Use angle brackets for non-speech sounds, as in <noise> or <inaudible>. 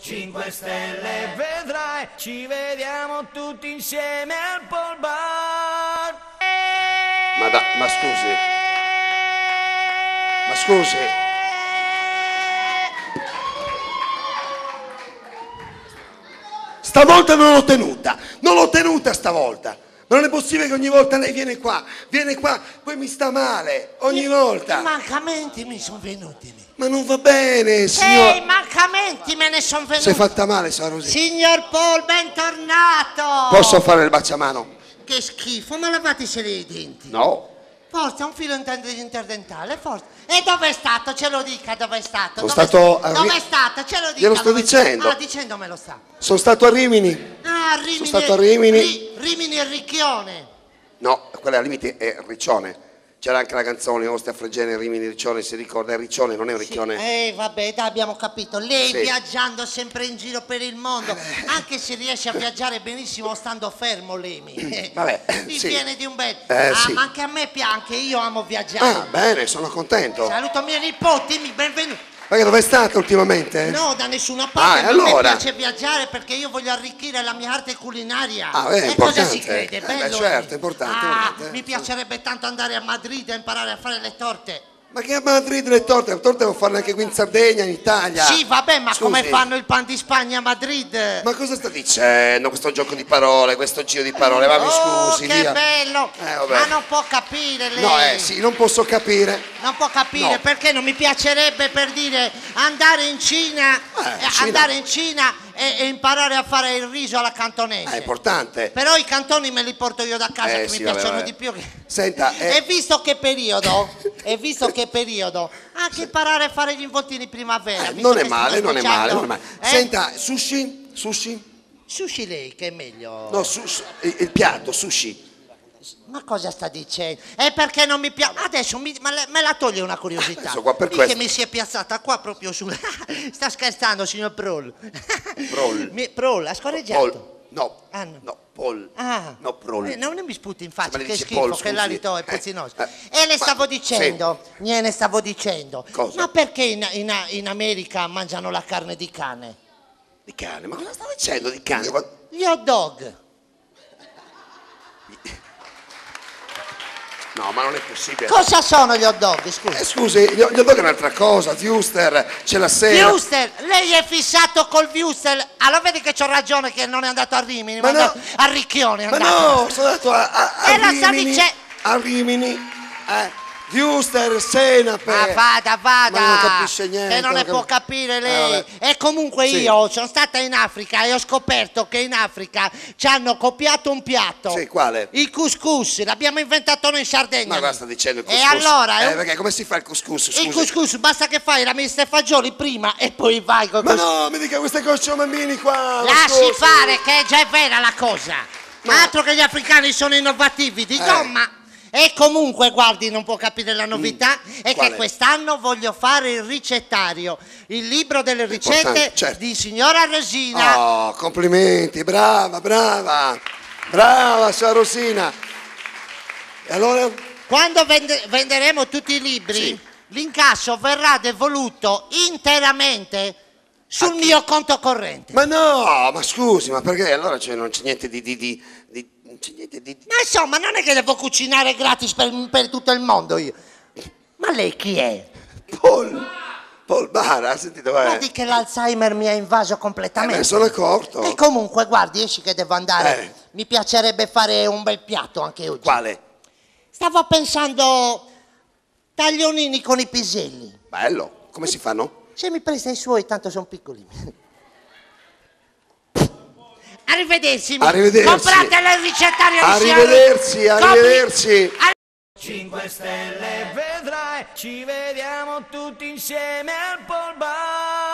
5 stelle vedrai, ci vediamo tutti insieme al Bar. Ma, da- ma scusi. Ma scusi. Stavolta non l'ho tenuta. Non l'ho tenuta stavolta. Ma non è possibile che ogni volta lei viene qua, viene qua, poi mi sta male. Ogni I volta. mancamenti mi sono venuti. Ma non va bene, Eh, i signor. mancamenti me ne sono venuti. È fatta male, signora Rosina. Signor Paul, bentornato. Posso fare il baciamano? Che schifo, ma lavateseli i denti. No. Forza, un filo inter- interdentale, forza. E dove è stato? Ce lo dica dove è stato. Sono Dove- stato a Dove è stato? Ce lo dica. Glielo sto dicendo. Ah, dicendomelo sta. Sono stato a Rimini. Ah, Rimini. stato a Rimini. Ri- Rimini e Ricchione. No, quella al limite è Riccione. C'era anche la canzone Ostia Fregene Rimini Riccione, si ricorda, è Riccione, non è un Ricchione. Eh, vabbè, dai, abbiamo capito. Lei Sì. viaggiando sempre in giro per il mondo, anche se riesce a viaggiare benissimo stando fermo, lei mi. Vabbè, <laughs> Mi sì. viene di un bel. Eh, ah, sì. ma anche a me piace, anche io amo viaggiare. Ah, bene, sono contento. Saluto miei nipoti, mi benvenuti. Ma che dove è stata ultimamente? No, da nessuna parte, Ah, e ma a me allora? piace viaggiare perché io voglio arricchire la mia arte culinaria. Ah, è e cosa si crede? Eh, beh, certo, è importante, Ah, mi piacerebbe tanto andare a Madrid a imparare a fare le torte. Ma che a Madrid le torte? Le torte devo farle anche qui in Sardegna, in Italia. Sì, vabbè, ma Scusi, come fanno il pan di Spagna a Madrid? Ma cosa sta dicendo? Questo gioco di parole, questo giro di parole, ma mi oh, scusi, che via. bello! Eh, ma non può capire lei. No, eh, sì, non posso capire. Non può capire No. perché non mi piacerebbe per dire andare in Cina, Eh, eh, Cina. andare in Cina e, e imparare a fare il riso alla cantonese. Ah, è importante. Però i cantoni me li porto io da casa Eh, che sì, mi vabbè, piacciono vabbè. di più. Senta, <laughs> eh, E visto che periodo, <laughs> e visto che periodo, anche imparare a fare gli involtini primavera. eh, non è male, non è male, non è male. Eh? Senta, sushi? Sushi? Sushi lei che è meglio. No, sushi, il piatto, sushi. Ma cosa sta dicendo? È perché non mi piace. Adesso mi- ma le- me la toglie una curiosità. Adesso qua per questo- che mi si è piazzata qua proprio su. <laughs> sta scherzando, signor Prol. <laughs> Prol. Mi- Prol, ha scorreggiato. Paul. No, Ah, no. no, Paul. Ah, No, Prol. Eh, non mi sputi in faccia, che schifo, Paul, che l'alito è Eh, puzzinoso. eh. E le Ma- stavo dicendo, gliene stavo dicendo, Cosa? ma perché in, in- in America mangiano la carne di cane? Di cane, ma cosa sta dicendo di cane? Gli hot dog. No, ma non è possibile. Cosa sono gli hot dog, scusa? Eh, scusi, gli, gli hot dog è un'altra cosa, Wuster, c'è la sera. Wuster, lei è fissato col Wuster. Allora vedi che c'ho ragione che non è andato a Rimini, Ma ma, no. a Ricchione. è Ma andato. no, sono andato a, a, a Rimini, a Rimini, eh, Wuster, Senape. Ma vada, vada! Ma non capisce niente. Che non ne cap- può capire Eh, lei. vabbè. e comunque Sì. io sono stata in Africa e ho scoperto che in Africa ci hanno copiato un piatto. Sì, quale? Il couscous, l'abbiamo inventato noi in Sardegna. Ma cosa sta dicendo il E couscous? allora? è Eh, un- perché come si fa il couscous, scusi? Il couscous basta che fai la mista e fagioli prima e poi vai con Ma no, mi dica queste cose sono bambini qua. Lasci scusi. fare che è già vera la cosa. Ma- Altro che gli africani sono innovativi di Eh. gomma. E comunque, guardi, non può capire la novità, è Mm. Quale? che quest'anno voglio fare il ricettario, il libro delle ricette certo. di signora Resina. Oh, complimenti, brava, brava. Brava, signora Rosina. E allora? Quando vende- venderemo tutti i libri, Sì. l'incasso verrà devoluto interamente sul mio conto corrente. Ma no, ma scusi, ma perché? Allora cioè, non c'è niente di... di, di, di- non c'è niente di... Ma insomma, non è che devo cucinare gratis per, per tutto il mondo io. Ma lei chi è? Paul, Paul Bara, sentito? Eh, Guardi che l'Alzheimer mi ha invaso eh, completamente. me ne sono accorto. E comunque, guardi, esci che devo andare. Eh. Mi piacerebbe fare un bel piatto anche oggi. Quale? Stavo pensando taglionini con i piselli. Bello. Come si fanno? Se mi presta i suoi, tanto sono piccolini. Arrivederci. Arrivederci. Comprate le ricettario di Arrivederci, arrivederci. Compri- 5 stelle vedrai, ci vediamo tutti insieme al Pol Bar.